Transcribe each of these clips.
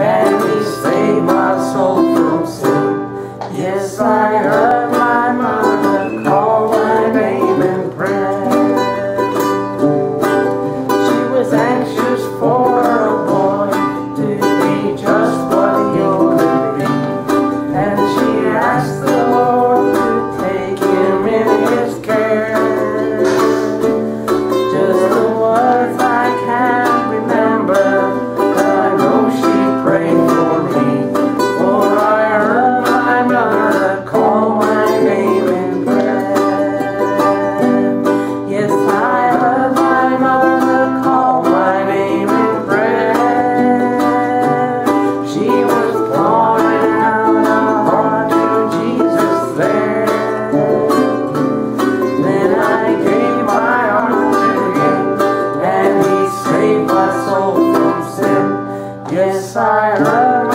Let me save my soul from sin. Yes, I. love.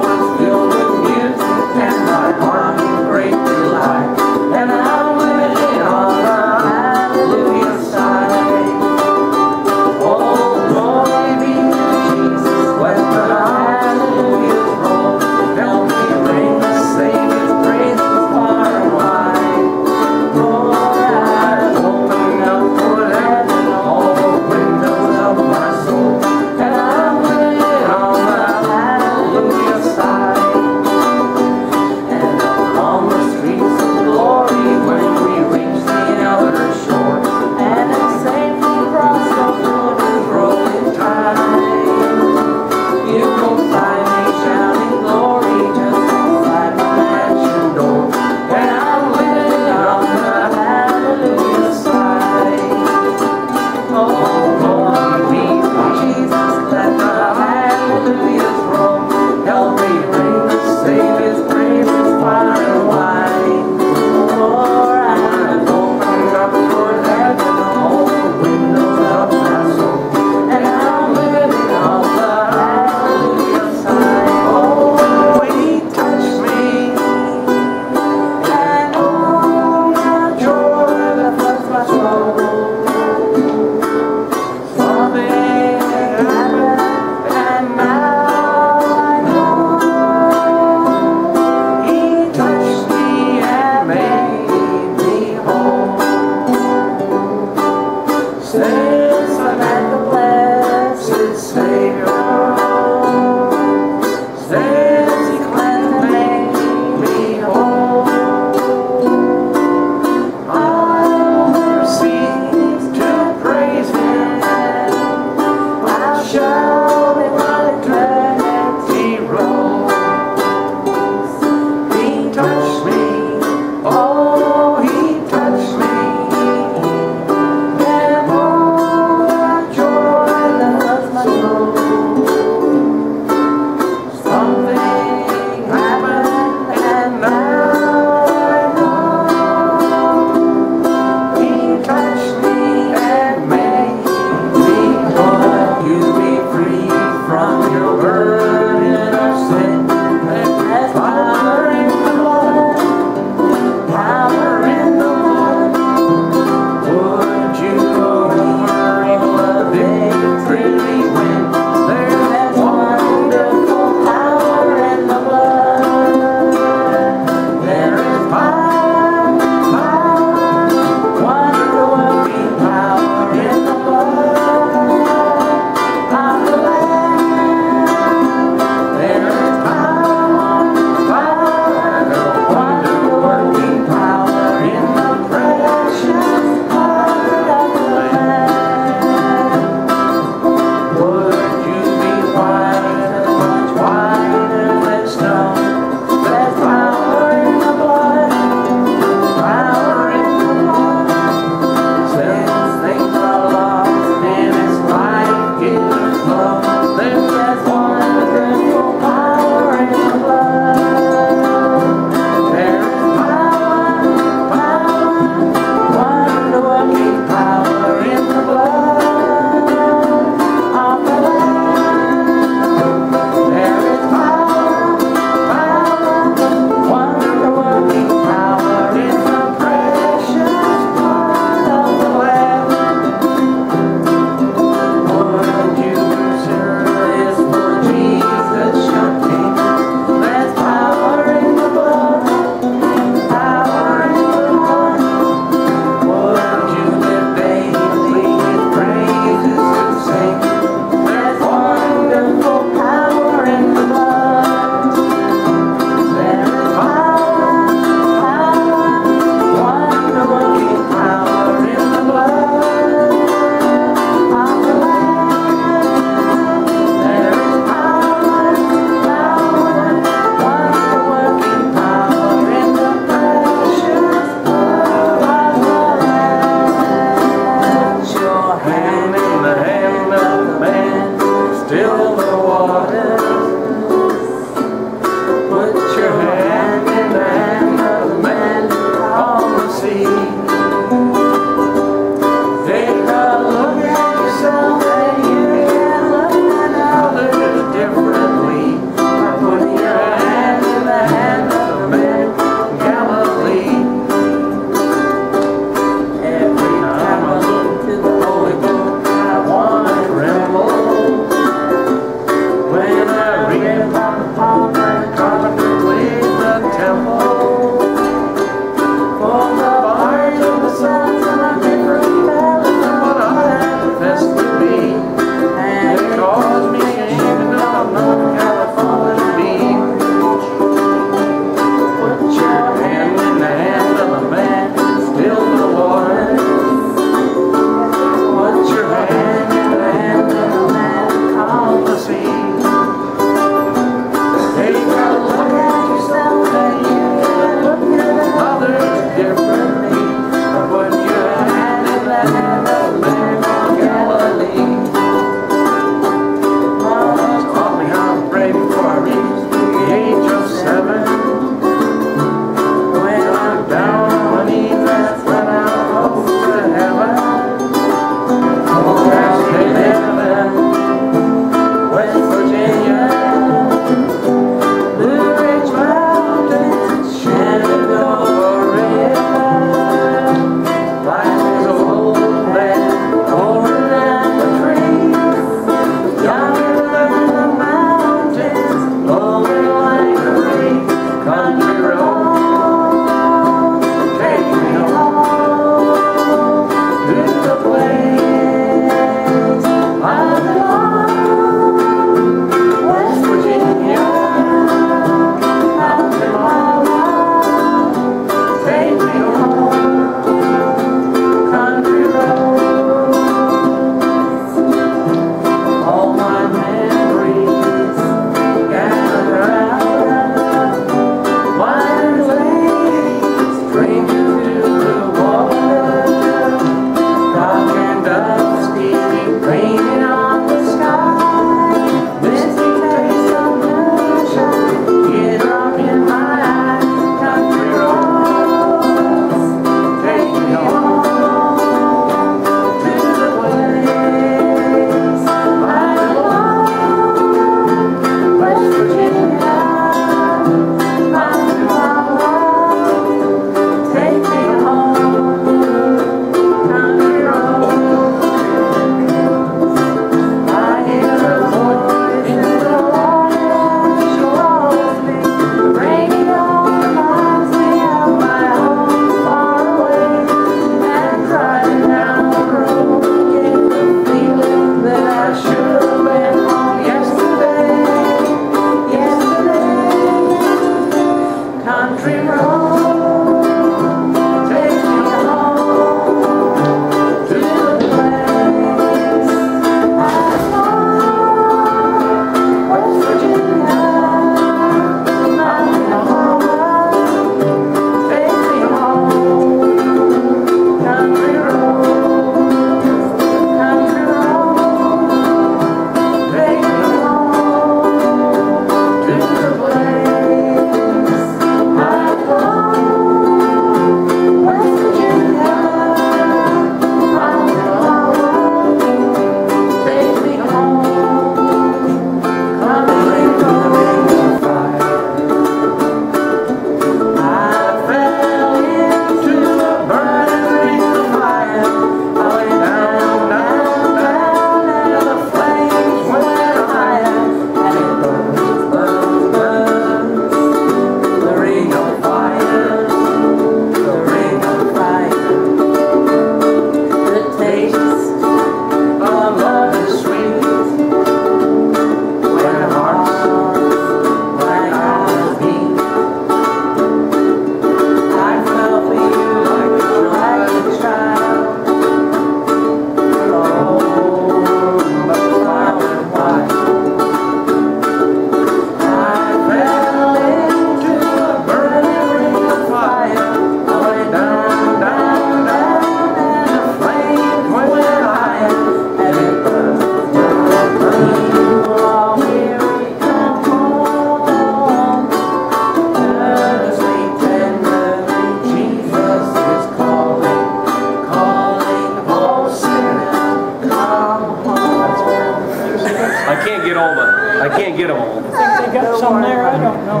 I can't get them all. I think they got some there? I don't know.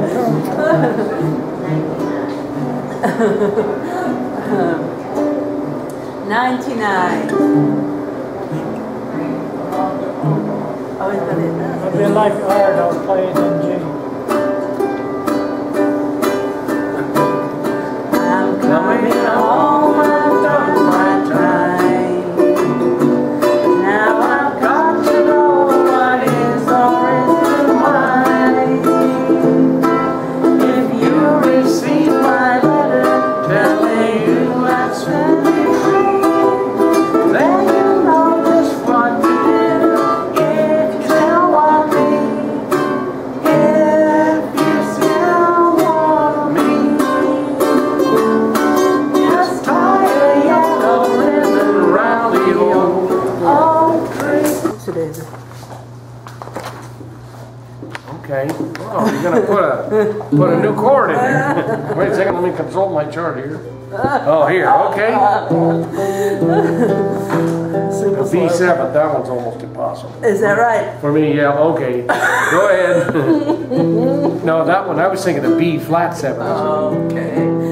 Ninety-nine. Oh, is that it? It'd be like hard, I'll play in G. Okay. Oh, you're gonna put a put a new chord in here. Wait a second. Let me consult my chart here. Oh, here. Okay. The B seven. That one's almost impossible. Is that right? For me, yeah, okay. Go ahead. no, that one, I was thinking the B flat seven. Okay.